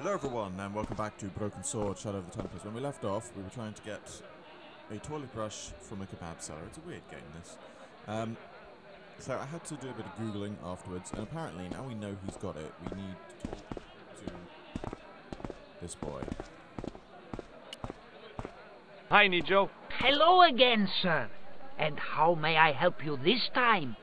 Hello everyone and welcome back to Broken Sword Shadow of the Templars. When we left off, we were trying to get a toilet brush from a kebab seller. It's a weird game, this. Um, so I had to do a bit of googling afterwards, and apparently now we know who's got it, we need to talk to this boy. Hi, Nejo. Hello again, sir. And how may I help you this time?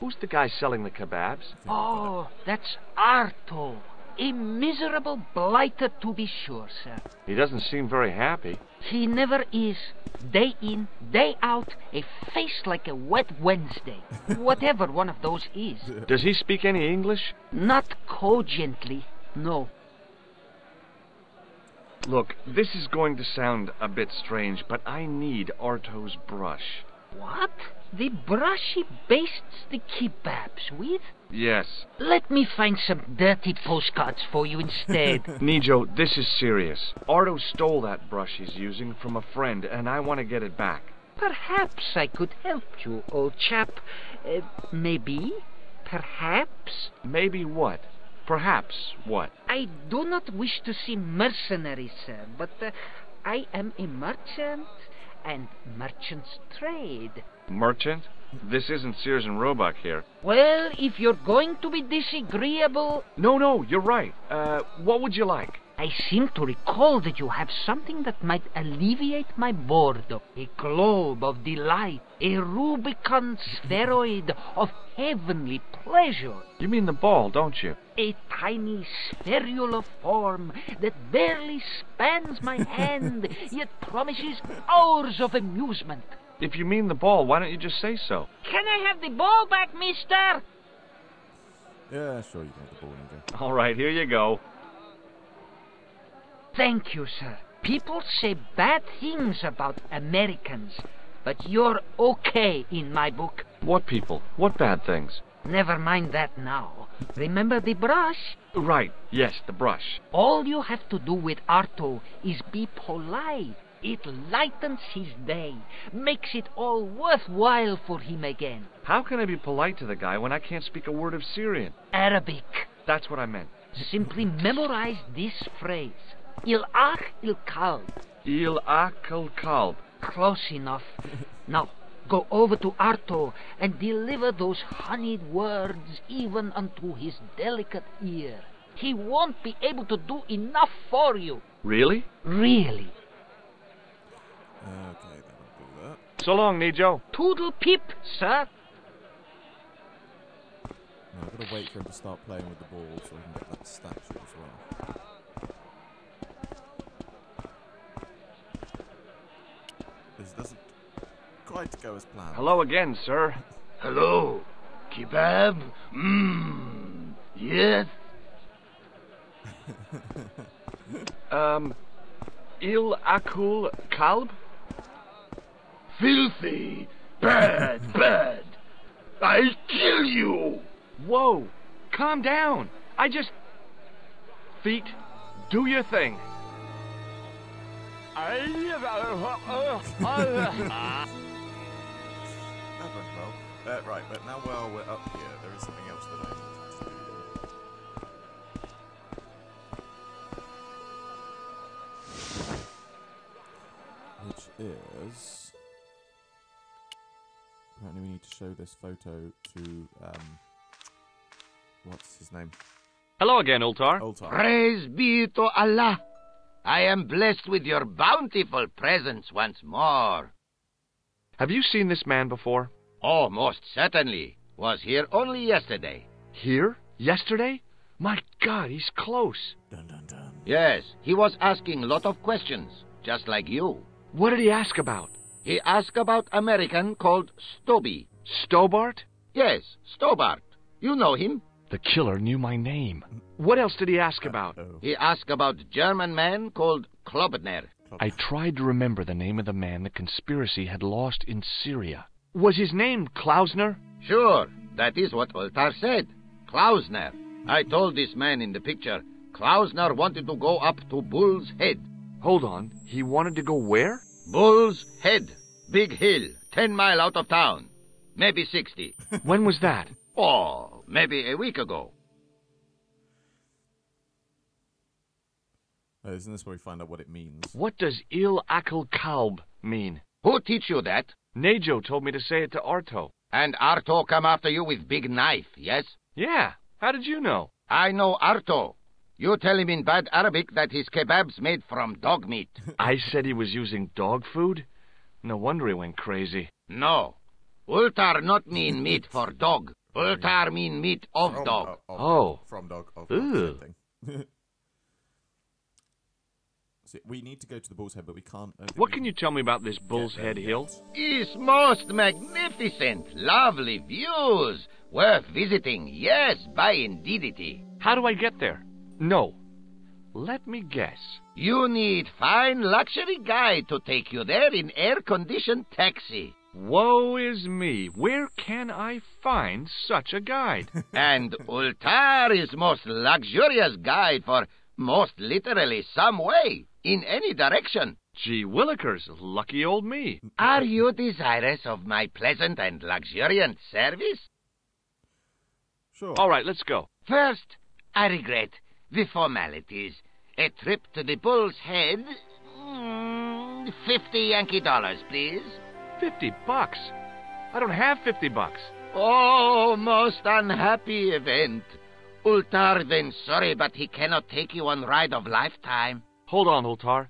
Who's the guy selling the kebabs? I think we've got Oh, that's Arto. A miserable blighter to be sure, sir. He doesn't seem very happy. He never is. Day in, day out, a face like a wet Wednesday. Whatever one of those is. Does he speak any English? Not cogently, no. Look, this is going to sound a bit strange, but I need Arto's brush. What? The brush he bastes the kebabs with? Yes. Let me find some dirty postcards for you instead. Nejo, this is serious. Arto stole that brush he's using from a friend, and I want to get it back. Perhaps I could help you, old chap. Uh, maybe? Perhaps? Maybe what? Perhaps what? I do not wish to seem mercenary, sir, but uh, I am a merchant, and merchants trade. Merchant? This isn't Sears and Roebuck here. Well, if you're going to be disagreeable, No, no, you're right. Uh, what would you like? I seem to recall that you have something that might alleviate my boredom. A globe of delight, a Rubicon spheroid of heavenly pleasure. You mean the ball, don't you? A tiny spherular form that barely spans my hand, yet promises hours of amusement. If you mean the ball, why don't you just say so? Can I have the ball back, mister? Yeah, sure, you can have the ball, Nejo. All right, here you go. Thank you, sir. People say bad things about Americans, but you're okay in my book. What people? What bad things? Never mind that now. Remember the brush? Right, yes, the brush. All you have to do with Arto is be polite. It lightens his day, makes it all worthwhile for him again. How can I be polite to the guy when I can't speak a word of Syrian? Arabic. That's what I meant. Simply memorize this phrase. Il ach il kalb. Il akal kalb. Close enough. Now, go over to Arto and deliver those honeyed words even unto his delicate ear. He won't be able to do enough for you. Really? Really. Okay, then I'll do that. So long, Nejo. Toodle pip, sir. No, I've got to wait for him to start playing with the ball so I can get that statue as well. This doesn't quite go as planned. Hello again, sir. Hello. Kebab? Mmm. Yes? Um, Il akul kalb? Filthy. Bad, bad. I'll kill you. Whoa, calm down. I just. Feet, do your thing. That went well. Uh, right, but now while we're up here, there is something else that I need to do. Which is... Apparently we need to show this photo to, um... What's his name? Hello again, Ultar. Oltar. Praise be to Allah. I am blessed with your bountiful presence once more. Have you seen this man before? Oh, most certainly. Was here only yesterday. Here? Yesterday? My God, he's close. Dun dun dun. Yes, he was asking a lot of questions, just like you. What did he ask about? He asked about American called Stoby. Stobart? Yes, Stobart. You know him. The killer knew my name. What else did he ask about? Oh. He asked about German man called Klobner. I tried to remember the name of the man the conspiracy had lost in Syria. Was his name Klausner? Sure, that is what Ultar said. Klausner. I told this man in the picture, Klausner wanted to go up to Bull's Head. Hold on, he wanted to go where? Bull's Head. Big hill, ten mile out of town. Maybe sixty. when was that? Oh, maybe a week ago. Uh, isn't this where we find out what it means? What does Il Akal Kalb mean? Who teach you that? Nejo told me to say it to Arto. And Arto come after you with big knife, yes? Yeah, how did you know? I know Arto. You tell him in bad Arabic that his kebab's made from dog meat. I said he was using dog food? No wonder he went crazy. No. Ultar not mean meat for dog. Ultar mean meat of From- dog. of- Oh. From dog. Of Ooh. dog. Same we need to go to the bull's head, but we can't. I What we can you tell me about this Bull's there Head yet. Hill? Is most magnificent, lovely views. Worth visiting, yes, by indeedity. How do I get there? No. Let me guess. You need fine luxury guide to take you there in air-conditioned taxi. Woe is me. Where can I find such a guide? and Ultar is most luxurious guide for most literally some way, in any direction. Gee willikers, lucky old me. Are you desirous of my pleasant and luxuriant service? Sure. All right, let's go. First, I regret the formalities. A trip to the Bull's Head. Mm, Fifty Yankee dollars, please. Fifty bucks. I don't have fifty bucks. Oh, most unhappy event. Ultar then sorry, but he cannot take you on ride of lifetime. Hold on, Ultar.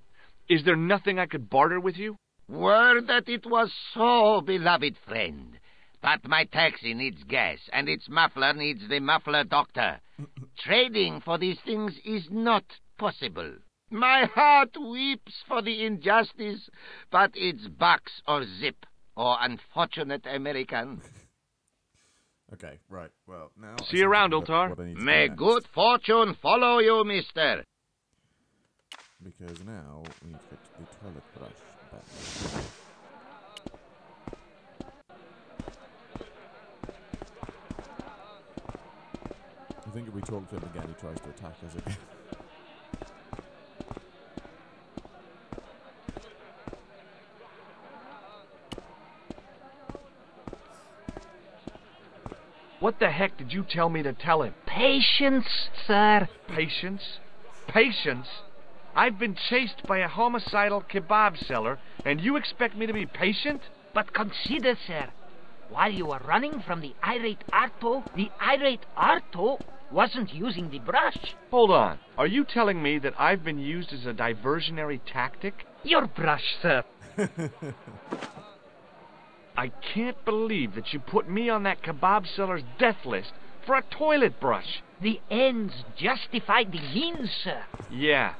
Is there nothing I could barter with you? Were that it was so, beloved friend. But my taxi needs gas, and its muffler needs the muffler doctor. Trading for these things is not possible. My heart weeps for the injustice, but it's box or zip, or unfortunate American. Okay, right. Well, now. I See you around, Ultar. what I need to do May good fortune follow you, mister. Because now we need to get the toilet brush back. I think if we talk to him again, he tries to attack us again. What the heck did you tell me to tell him? Patience, sir. Patience? Patience? I've been chased by a homicidal kebab seller, and you expect me to be patient? But consider, sir, while you were running from the irate Arto, the irate Arto wasn't using the brush. Hold on. Are you telling me that I've been used as a diversionary tactic? Your brush, sir. I can't believe that you put me on that kebab seller's death list for a toilet brush. The ends justified the means, sir. Yeah,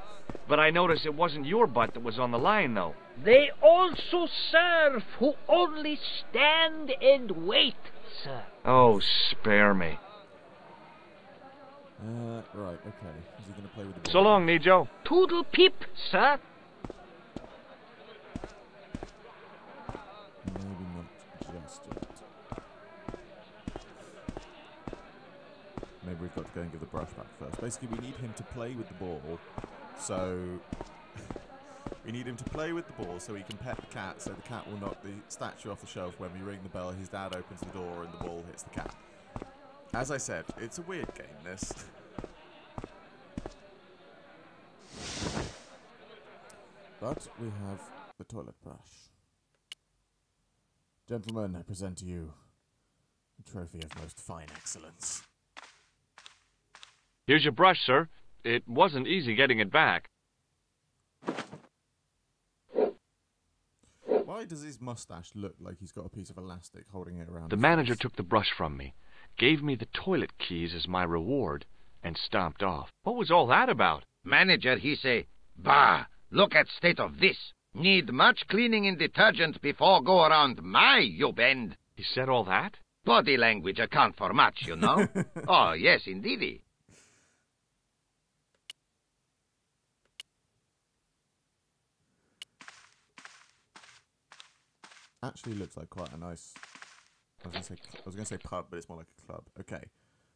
but I noticed it wasn't your butt that was on the line, though. They also serve who only stand and wait, sir. Oh, spare me. Uh, right, okay. Is he going to play with the So long, Nejo. Toodle pip, sir. Maybe not just yet. Maybe we've got to go and give the brush back first. Basically, we need him to play with the ball, so we need him to play with the ball so he can pet the cat, so the cat will knock the statue off the shelf when we ring the bell. His dad opens the door and the ball hits the cat. As I said, it's a weird game. This. But we have the toilet brush. Gentlemen, I present to you a trophy of most fine excellence. Here's your brush, sir. It wasn't easy getting it back. Why does his mustache look like he's got a piece of elastic holding it around? The his manager face? took the brush from me, gave me the toilet keys as my reward, and stomped off. What was all that about? Manager, he say, Bah, look at state of this. Need much cleaning in detergent before go around my, you bend. He said all that? Body language account for much, you know. oh, yes, indeedy. Actually, looks like quite a nice. I was gonna say I was gonna say pub, but it's more like a club. Okay,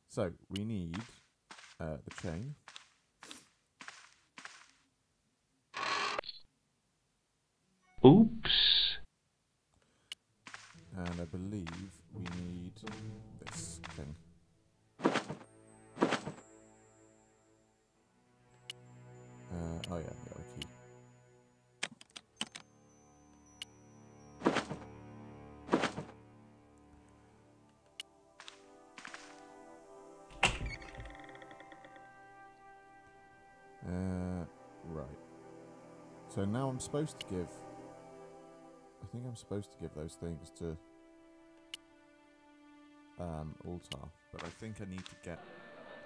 so we need uh, the chain. Oops. And I believe we need this thing. So now I'm supposed to give. I think I'm supposed to give those things to um, Ultar, but I think I need to get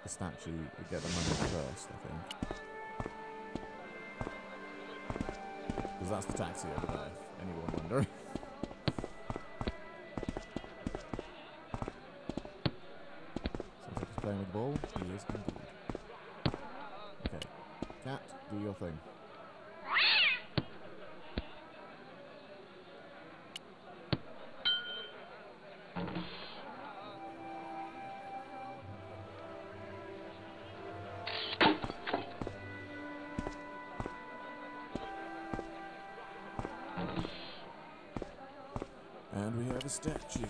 the statue, get the money first. I think. Because that's the taxi over there, anyone wondering. Sounds like he's playing with the ball. He is indeed. Okay. Cat, do your thing. And we have a statue.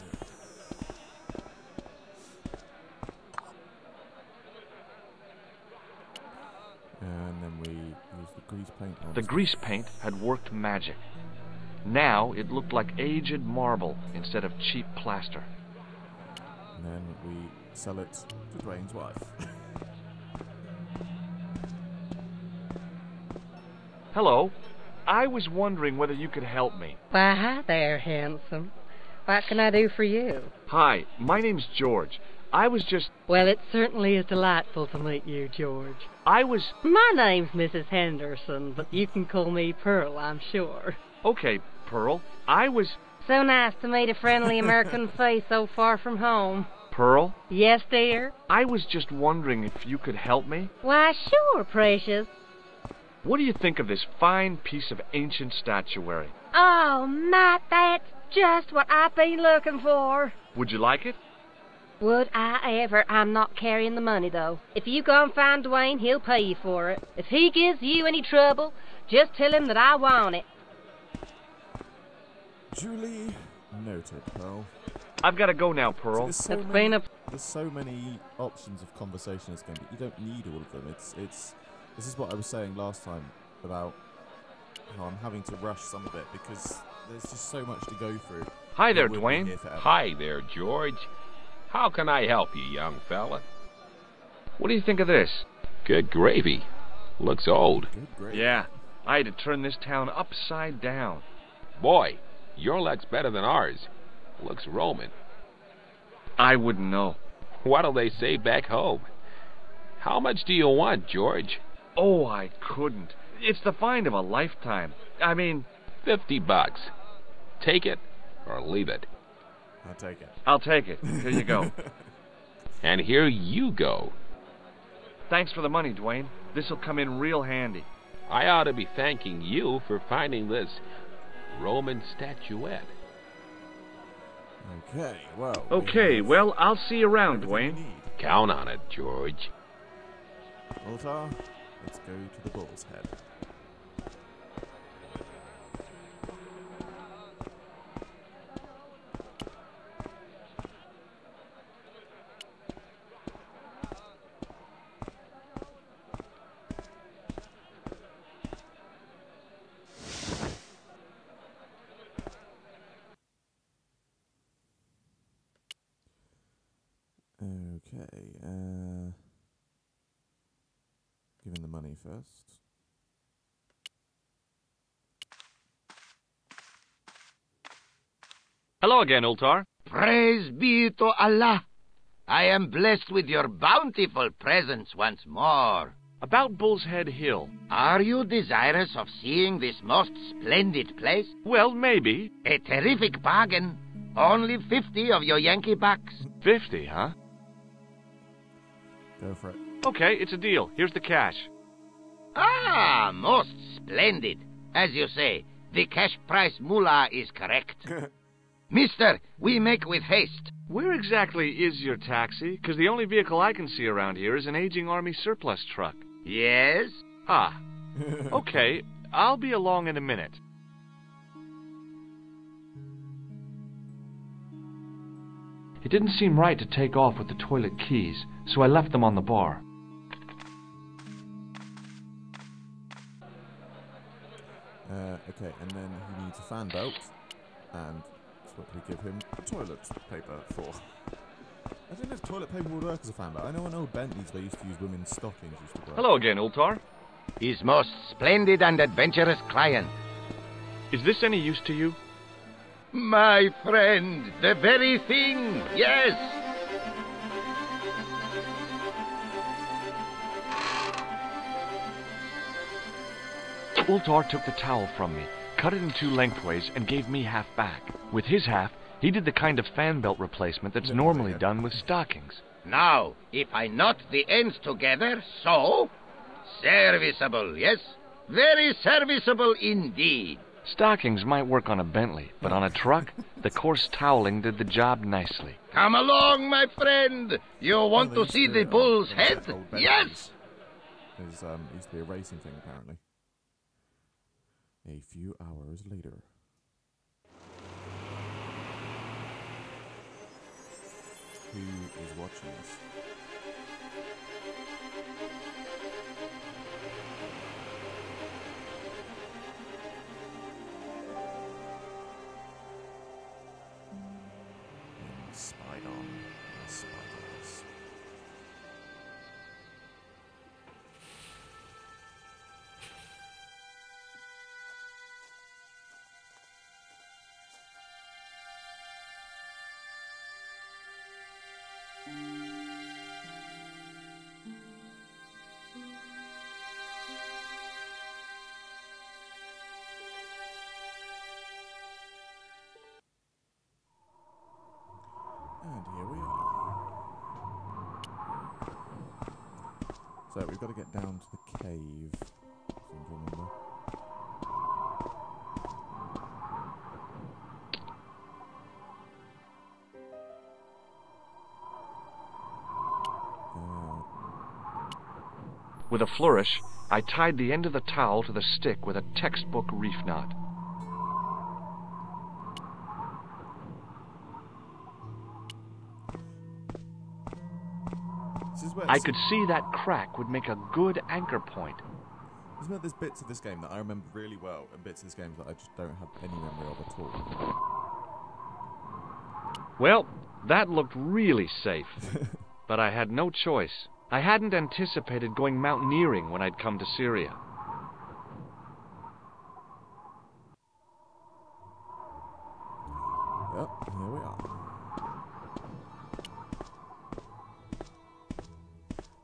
And then we use the grease paint on The grease paint had worked magic. Now it looked like aged marble instead of cheap plaster. And then we sell it to Duane's wife. Hello. I was wondering whether you could help me. Why, hi there, handsome. What can I do for you? Hi, my name's George. I was just. Well, it certainly is delightful to meet you, George. I was. My name's Mrs. Henderson, but you can call me Pearl, I'm sure. Okay, Pearl. I was. So nice to meet a friendly American face so far from home. Pearl? Yes, dear? I was just wondering if you could help me. Why, sure, precious. What do you think of this fine piece of ancient statuary? Oh, Matt, that's just what I've been looking for. Would you like it? Would I ever? I'm not carrying the money, though. If you go and find Duane, he'll pay you for it. If he gives you any trouble, just tell him that I want it. Julie noted, Pearl. I've got to go now, So Pearl. there's, so many, been a there's so many options of conversation in this game, but you don't need all of them. It's it's this is what I was saying last time about how I'm having to rush some of it because there's just so much to go through. Hi there, It Duane. Hi there, George. How can I help you, young fella? What do you think of this? Good gravy. Looks old. Good. Yeah, I had to turn this town upside down. Boy, your luck's better than ours. Looks Roman. I wouldn't know. What'll they say back home? How much do you want, George? Oh, I couldn't. It's the find of a lifetime. I mean, Fifty bucks. Take it or leave it. I'll take it. I'll take it. Here you go. And here you go. Thanks for the money, Duane. This'll come in real handy. I ought to be thanking you for finding this Roman statuette. Okay, well. Okay, have well, I'll see you around, everything Duane. need. Count on it, George. Ultar, let's go to the bull's head. 21st. Hello again, Ultar. Praise be to Allah. I am blessed with your bountiful presence once more. About Bull's Head Hill. Are you desirous of seeing this most splendid place? Well, maybe. A terrific bargain. Only 50 of your Yankee bucks. 50, huh? Go for it. Okay, it's a deal. Here's the cash. Ah, most splendid. As you say, the cash price mullah is correct. Mister, we make with haste. Where exactly is your taxi? Because the only vehicle I can see around here is an aging Army surplus truck. Yes? Ah, okay. I'll be along in a minute. It didn't seem right to take off with the toilet keys, so I left them on the bar. Okay, and then he needs a fan belt, and that's what we give him toilet paper for. I don't know if toilet paper would work as a fan belt. I know on old Bentleys they used to use women's stockings used to work. Hello again, Ultar. his most splendid and adventurous client. Is this any use to you? My friend, the very thing, yes. Ultar took the towel from me, cut it in two lengthways, and gave me half back. With his half, he did the kind of fan belt replacement that's normally done with stockings. Now, if I knot the ends together, so. Serviceable, yes? Very serviceable indeed. Stockings might work on a Bentley, but on a truck, the coarse toweling did the job nicely. Come along, my friend. You want to see the uh, bull's head? Yes. Bentleys. There's um, used to be a racing thing apparently. A few hours later. Who is watching us? And here we are. So we've got to get down to the cave. With a flourish, I tied the end of the towel to the stick with a textbook reef knot. I could see that crack would make a good anchor point. Isn't there there's bits of this game that I remember really well, and bits of this game that I just don't have any memory of at all? Well, that looked really safe. but I had no choice. I hadn't anticipated going mountaineering when I'd come to Syria. Yep, here we are.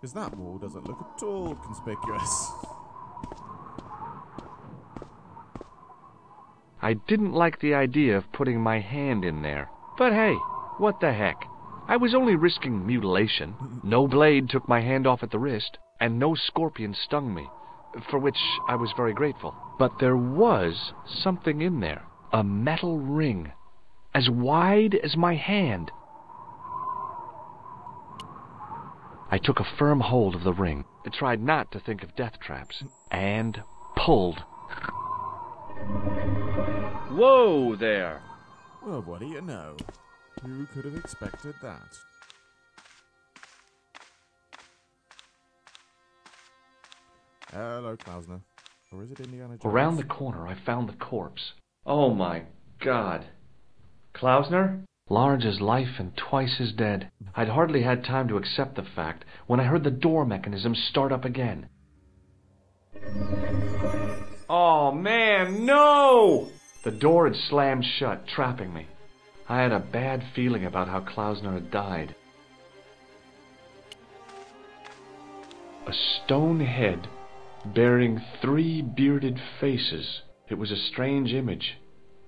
Because that wall doesn't look at all conspicuous. I didn't like the idea of putting my hand in there. But hey, what the heck? I was only risking mutilation. No blade took my hand off at the wrist, and no scorpion stung me, for which I was very grateful. But there was something in there a metal ring, as wide as my hand. I took a firm hold of the ring, and tried not to think of death traps, and pulled. Whoa there! Well, what do you know? Who could have expected that? Hello, Klausner. Or is it Indiana Jones? Around the corner, I found the corpse. Oh my god. Klausner? Large as life and twice as dead. I'd hardly had time to accept the fact when I heard the door mechanism start up again. Oh man, no! The door had slammed shut, trapping me. I had a bad feeling about how Klausner had died. A stone head bearing three bearded faces. It was a strange image,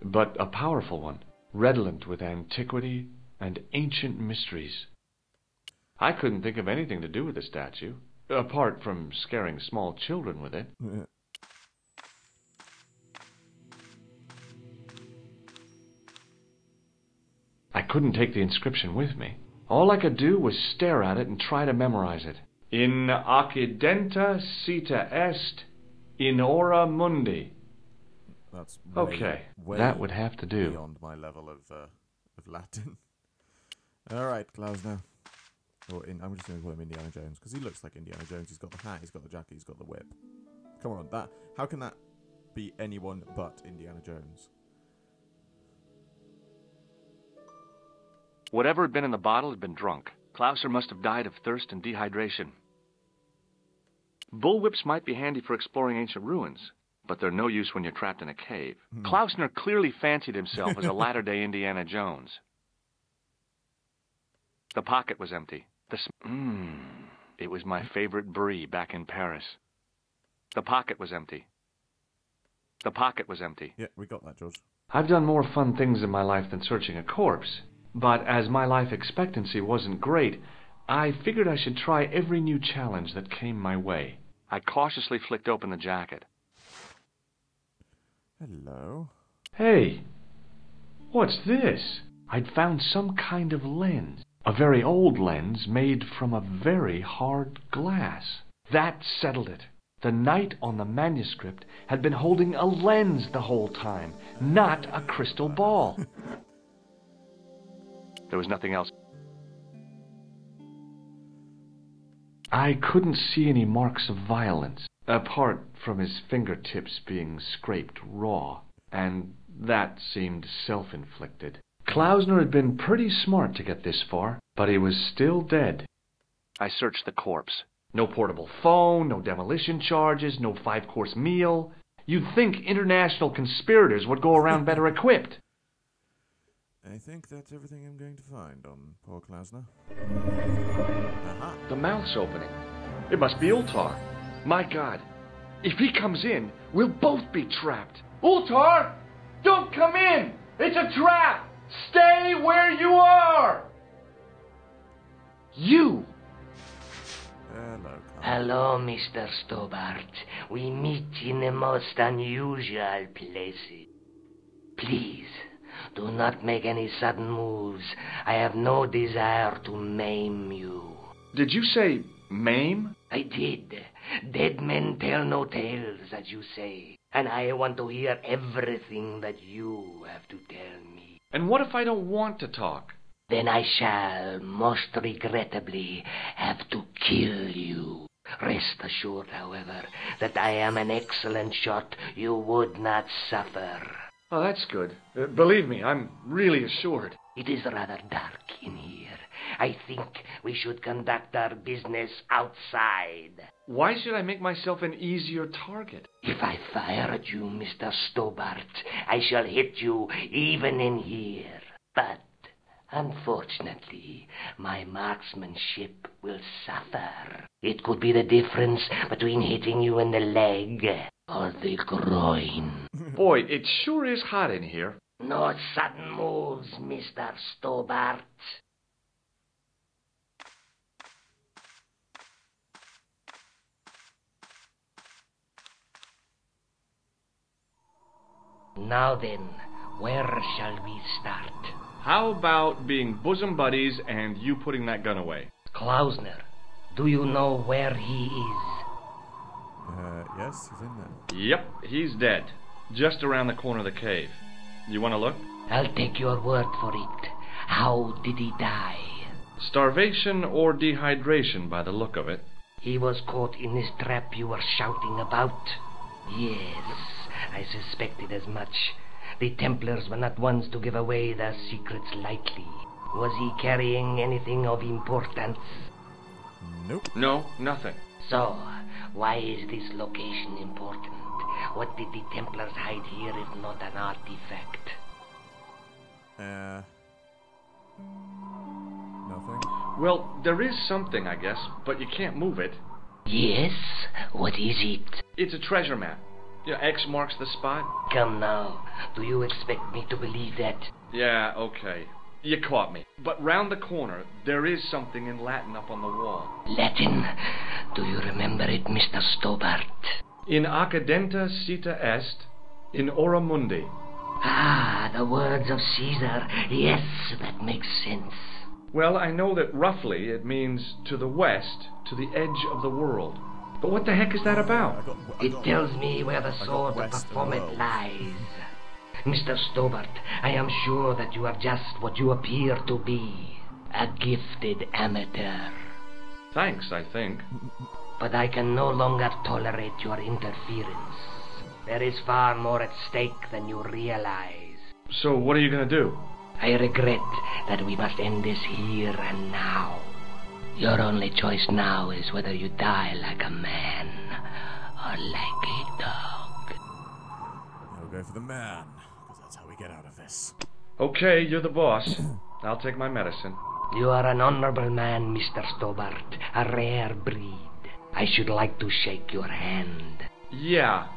but a powerful one, redolent with antiquity and ancient mysteries. I couldn't think of anything to do with the statue, apart from scaring small children with it. Yeah. I couldn't take the inscription with me. All I could do was stare at it and try to memorize it. In occidenta sita est, in ora mundi. That's way, Okay, way that would have to do. beyond my level of uh, of Latin. All right, Klausner. Or in, I'm just going to call him Indiana Jones because he looks like Indiana Jones. He's got the hat, he's got the jacket, he's got the whip. Come on, that how can that be anyone but Indiana Jones? Whatever had been in the bottle had been drunk. Klausner must have died of thirst and dehydration. Bullwhips might be handy for exploring ancient ruins, but they're no use when you're trapped in a cave. Klausner clearly fancied himself as a latter day Indiana Jones. The pocket was empty. The mm, it was my favorite brie back in Paris. The pocket was empty. The pocket was empty. Yeah, we got that, George. I've done more fun things in my life than searching a corpse, but as my life expectancy wasn't great, I figured I should try every new challenge that came my way. I cautiously flicked open the jacket. Hello. Hey, what's this? I'd found some kind of lens. A very old lens made from a very hard glass. That settled it. The knight on the manuscript had been holding a lens the whole time, not a crystal ball. there was nothing else. I couldn't see any marks of violence, apart from his fingertips being scraped raw, and that seemed self-inflicted. Klausner had been pretty smart to get this far, but he was still dead. I searched the corpse. No portable phone, no demolition charges, no five-course meal. You'd think international conspirators would go around better equipped. I think that's everything I'm going to find on Paul Klausner. Aha. The mouth's opening. It must be Ultar. My God. If he comes in, we'll both be trapped. Ultar! Don't come in! It's a trap! Stay where you are! You! Hello, Khan. Hello, Mr. Stobart. We meet in the most unusual places. Please, do not make any sudden moves. I have no desire to maim you. Did you say maim? I did. Dead men tell no tales, as you say. And I want to hear everything that you have to tell me. And what if I don't want to talk? Then I shall, most regrettably, have to kill you. Rest assured, however, that I am an excellent shot you would not suffer. Oh, that's good. Uh, believe me, I'm really assured. It is rather dark in here. I think we should conduct our business outside. Why should I make myself an easier target? If I fire at you, Mr. Stobart, I shall hit you even in here. But unfortunately, my marksmanship will suffer. It could be the difference between hitting you in the leg or the groin. Boy, it sure is hot in here. No sudden moves, Mr. Stobart. Now then, where shall we start? How about being bosom buddies and you putting that gun away? Klausner, do you know where he is? Uh, yes, he's in there. Yep, he's dead. Just around the corner of the cave. You want to look? I'll take your word for it. How did he die? Starvation or dehydration by the look of it. He was caught in this trap you were shouting about. Yes, I suspected as much. The Templars were not ones to give away their secrets lightly. Was he carrying anything of importance? Nope. No, nothing. So, why is this location important? What did the Templars hide here if not an artifact? Uh. Nothing. Well, there is something, I guess, but you can't move it. Yes? What is it? It's a treasure map. Yeah, X marks the spot. Come now. Do you expect me to believe that? Yeah, okay. You caught me. But round the corner, there is something in Latin up on the wall. Latin. Do you remember it, Mr. Stobart? In accidenta cita est, in ora mundi. Ah, the words of Caesar. Yes, that makes sense. Well, I know that roughly it means to the west, to the edge of the world. But what the heck is that I about? got. I It tells me where the got sword of the Baphomet lies. Mr. Stobart, I am sure that you are just what you appear to be. A gifted amateur. Thanks, I think. But I can no longer tolerate your interference. There is far more at stake than you realize. So, what are you gonna do? I regret that we must end this here and now. Your only choice now is whether you die like a man or like a dog. I'll go for the man, because that's how we get out of this. Okay, you're the boss. I'll take my medicine. You are an honorable man, Mr. Stobart, a rare breed. I should like to shake your hand. Yeah.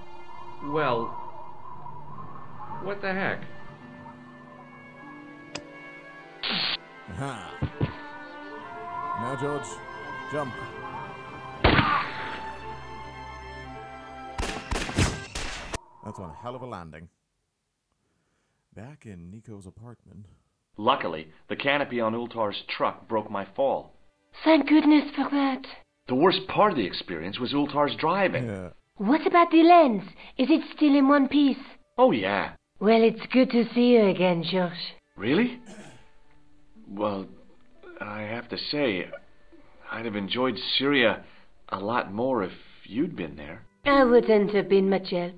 Well, what the heck? Aha! Now, George, jump. That's one hell of a landing. Back in Nico's apartment. Luckily, the canopy on Ultar's truck broke my fall. Thank goodness for that. The worst part of the experience was Ultar's driving. Yeah. What about the lens? Is it still in one piece? Oh, yeah. Well, it's good to see you again, Josh. Really? Well, I have to say, I'd have enjoyed Syria a lot more if you'd been there. I wouldn't have been much help.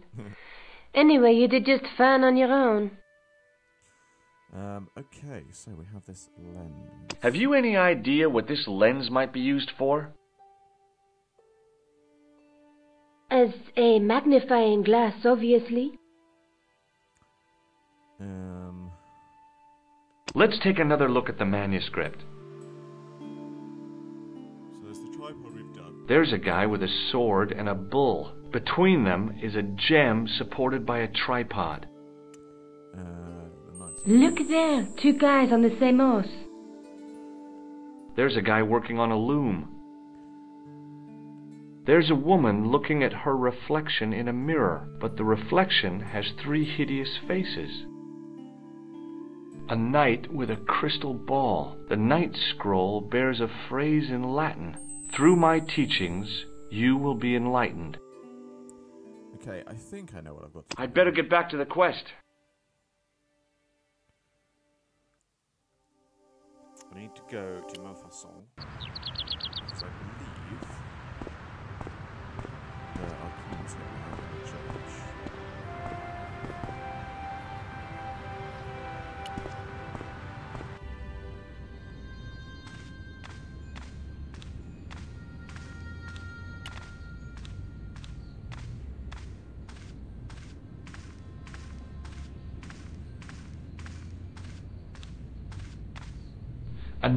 anyway, you did just fine on your own. Um, okay, so we have this lens. Have you any idea what this lens might be used for? As a magnifying glass, obviously. Um, Let's take another look at the manuscript. There's a guy with a sword and a bull. Between them is a gem supported by a tripod. Uh, the knights. Look there, two guys on the same horse. There's a guy working on a loom. There's a woman looking at her reflection in a mirror, but the reflection has three hideous faces. A knight with a crystal ball. The knight's scroll bears a phrase in Latin Through my teachings, you will be enlightened. Okay, I think I know what I've got to I'd better get back to the quest. I need to go to Montfaucon.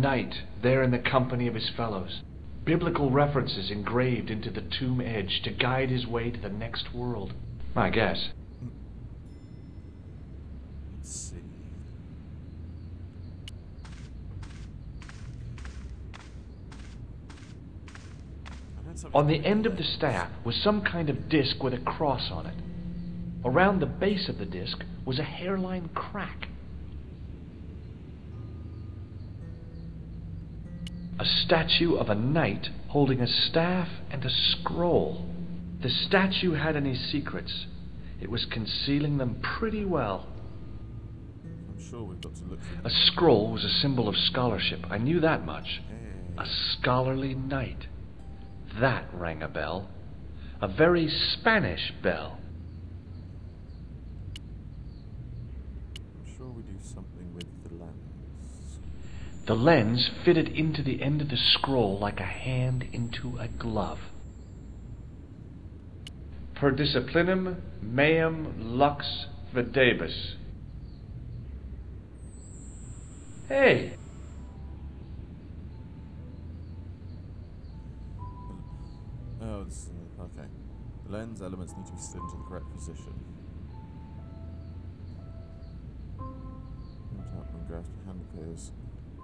A knight there in the company of his fellows. Biblical references engraved into the tomb edge to guide his way to the next world. My guess. Let's see. I read something On the end of the staff was some kind of disc with a cross on it. Around the base of the disc was a hairline crack. A statue of a knight holding a staff and a scroll. The statue had any secrets. It was concealing them pretty well. I'm sure we've got to look for A scroll was a symbol of scholarship. I knew that much. A scholarly knight. That rang a bell. A very Spanish bell. I'm sure we do something with the lens. The lens fitted into the end of the scroll like a hand into a glove. Per disciplinum meum lux videbus. Hey, Oh, uh, okay. The lens elements need to be stood into the correct position. Up when grasp the hand appears.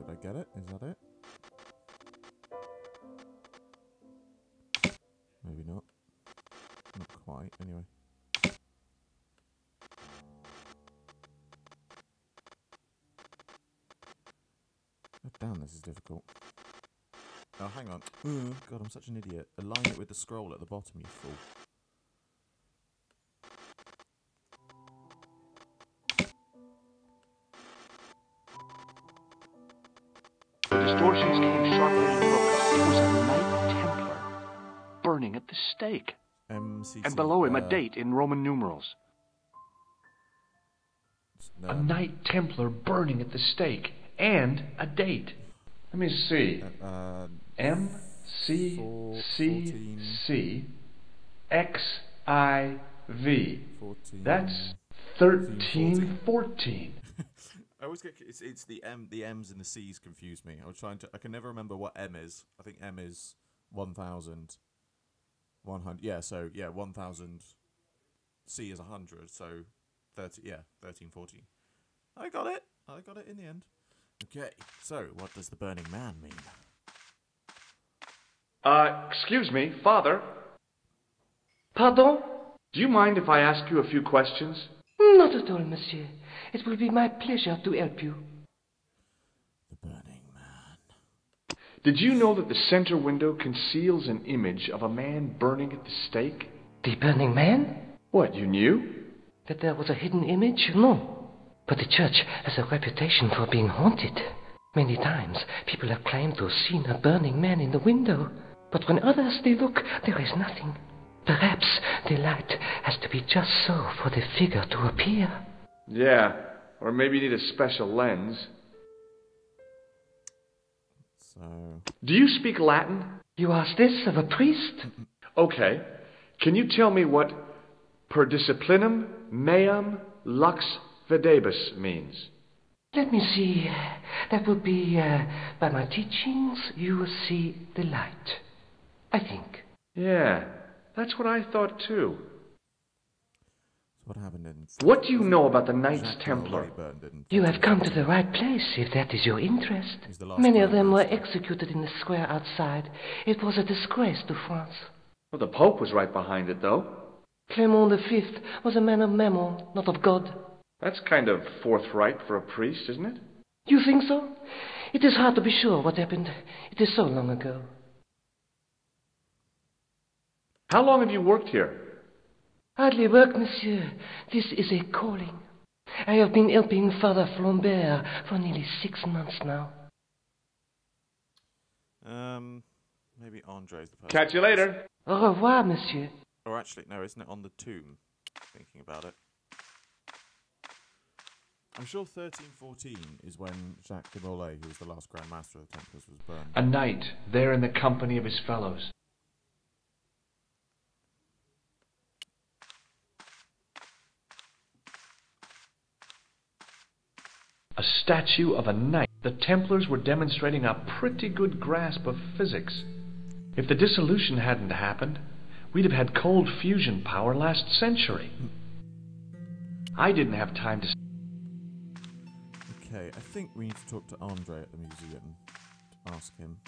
that I get it? Is that it? Maybe not. Not quite, anyway. Damn, this is difficult. Oh, hang on. Ugh, God, I'm such an idiot. Align it with the scroll at the bottom, you fool. The distortions came sharply and broke. It was a Knight Templar burning at the stake. MCC. And below him, a uh, date in Roman numerals. no, A Knight Templar burning at the stake. And a date. Let me see. Uh, uh, M C Four- C fourteen. C X I V. 14. That's Fourteen. thirteen fourteen. I always get it's it's the M the M's and the C's confuse me. I was trying to I can never remember what M is. I think M is one thousand. One hundred yeah, so yeah, one thousand C is a hundred, so thirty yeah, thirteen fourteen. I got it. I got it in the end. Okay, so what does the burning man mean? Uh, excuse me, Father. Pardon? Do you mind if I ask you a few questions? Not at all, monsieur. It will be my pleasure to help you. The burning man. Did you know that the center window conceals an image of a man burning at the stake? The Burning Man? What, you knew? That there was a hidden image? No. But the church has a reputation for being haunted. Many times people have claimed to have seen a burning man in the window. But when others they look, there is nothing. Perhaps the light has to be just so for the figure to appear. Yeah, or maybe you need a special lens. So Do you speak Latin? You ask this of a priest? Okay. Can you tell me what per disciplinum meam lux videbus means? Let me see. That would be, uh, by my teachings, you will see the light. I think. Yeah, that's what I thought too. so what happened in What do you know about the Knights Jacques Templar? Molay burned in You have come to the right place, if that is your interest. He's the last Many of them were executed in the square outside. It was a disgrace to France. Well, the Pope was right behind it, though. Clement V was a man of mammon, not of God. That's kind of forthright for a priest, isn't it? You think so? It is hard to be sure what happened. It is so long ago. How long have you worked here? Hardly work, monsieur. This is a calling. I have been helping Father Flambert for nearly six months now. Um maybe Andre's the person. Catch you later. Au revoir, monsieur. Or actually, no, isn't it on the tomb? Thinking about it. I'm sure 1314 is when Jacques de Molay, who was the last Grand Master of the Templars, was burned. A knight, there in the company of his fellows. A statue of a knight. The Templars were demonstrating a pretty good grasp of physics. If the dissolution hadn't happened, we'd have had cold fusion power last century. I didn't have time to. Okay, I think we need to talk to Andre at the museum to ask him.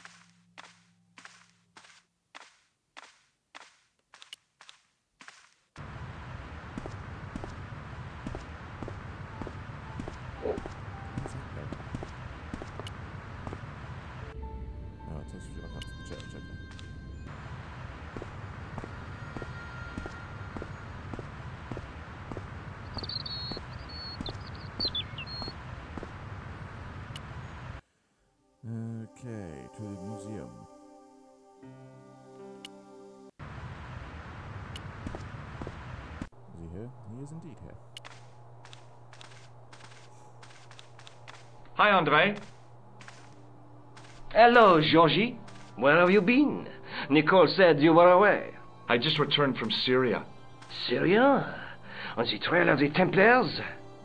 Andre. Hello, Georgie. Where have you been? Nicole said you were away. I just returned from Syria. Syria? On the trail of the Templars?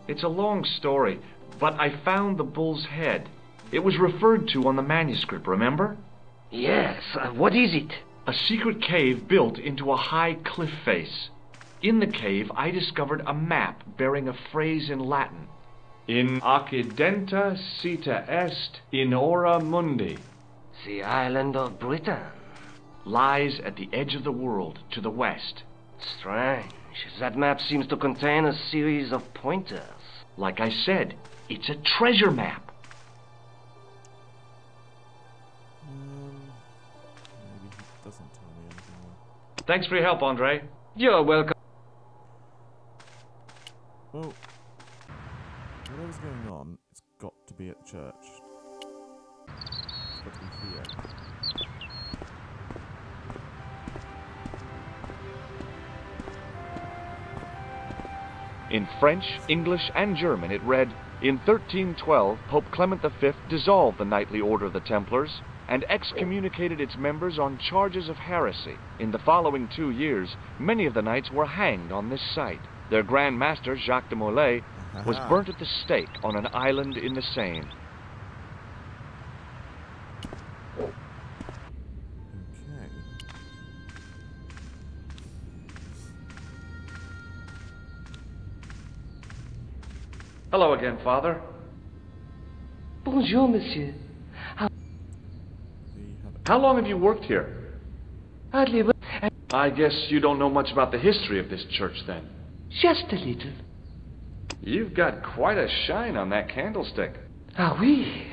It's a long story, but I found the bull's head. It was referred to on the manuscript, remember? Yes. What is it? A secret cave built into a high cliff face. In the cave, I discovered a map bearing a phrase in Latin. In Occidenta Cita Est in Ora Mundi. The island of Britain. Lies at the edge of the world to the west. Strange. That map seems to contain a series of pointers. Like I said, it's a treasure map. Um, maybe he doesn't tell me anything more. Thanks for your help, Andre. You're welcome. Well, whatever's going on, it's got to be at the church. It's got to be here. In French, English, and German, it read In 1312, Pope Clement V dissolved the Knightly Order of the Templars and excommunicated its members on charges of heresy. In the following two years, many of the knights were hanged on this site. Their Grand Master, Jacques de Molay, was uh-huh. burnt at the stake on an island in the Seine. Hello again, Father. Bonjour, monsieur. The have How long have you worked here? Hardly I guess you don't know much about the history of this church, then. Just a little. You've got quite a shine on that candlestick. Ah, oui.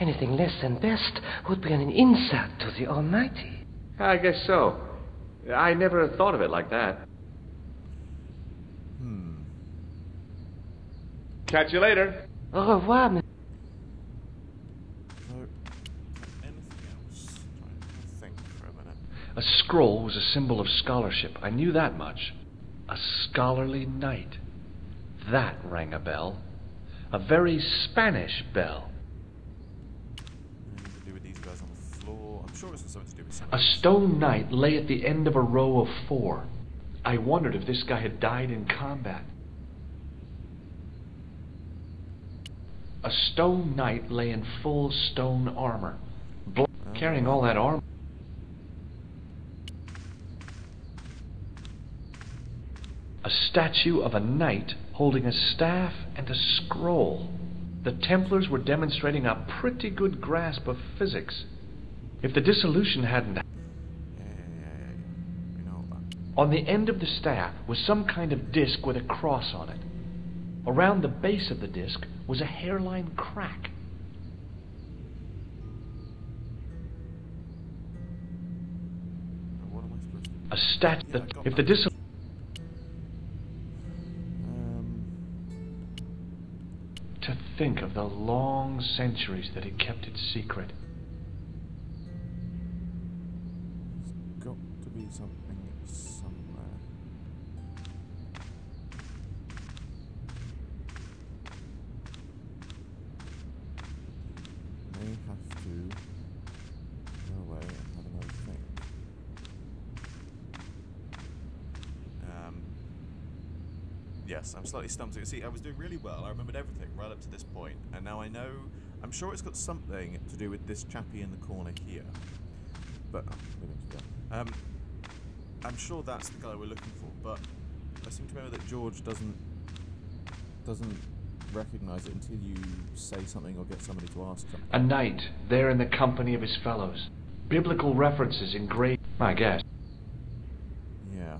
Anything less than best would be an insult to the Almighty. I guess so. I never thought of it like that. Hmm. Catch you later. Au revoir, monsieur. So, anything else? Trying to think for a minute. A scroll was a symbol of scholarship. I knew that much. A scholarly knight. That rang a bell. A very Spanish bell. Anything to do with these guys on the floor? I'm sure it's something to do with A stone knight lay at the end of a row of four. I wondered if this guy had died in combat. A stone knight lay in full stone armor. Bl- oh. carrying all that armor. A statue of a knight holding a staff and a scroll. The Templars were demonstrating a pretty good grasp of physics. If the dissolution hadn't on the end of the staff was some kind of disc with a cross on it. Around the base of the disc was a hairline crack. A stat that, if the that. dis- think of the long centuries that it kept its secret. there's got to be something somewhere. May have to go away and have another think. Um, yes, I'm slightly stumped. See, I was doing really well. I remembered everything right up to this point, and now I know. I'm sure it's got something to do with this chappie in the corner here. But oh. Um, I'm sure that's the guy we're looking for, but I seem to remember that George doesn't doesn't recognise it until you say something or get somebody to ask something. A knight there in the company of his fellows. Biblical references engraved. I guess. Yeah.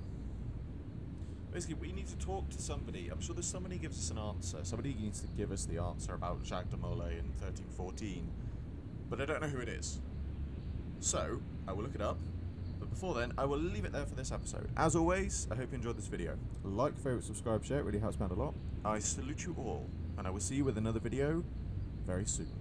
Basically, we need to talk to somebody. I'm sure there's somebody who gives us an answer. Somebody needs to give us the answer about Jacques de Molay in 1314. But I don't know who it is. So, I will look it up. But before then, I will leave it there for this episode. As always, I hope you enjoyed this video. Like, favourite, subscribe, share. It really helps me out a lot. I salute you all. And I will see you with another video very soon.